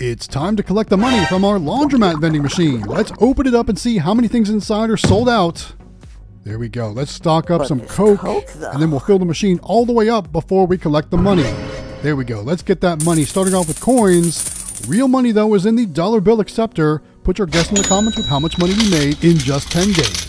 It's time to collect the money from our laundromat vending machine. Let's open it up and see how many things inside are sold out. There we go. Let's stock up But some Coke, Coke, and then we'll fill the machine all the way up before we collect the money. There we go. Let's get that money. Starting off with coins. Real money, though, is in the dollar bill acceptor. Put your guess in the comments with how much money we made in just 10 days.